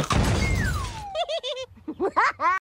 Thank you.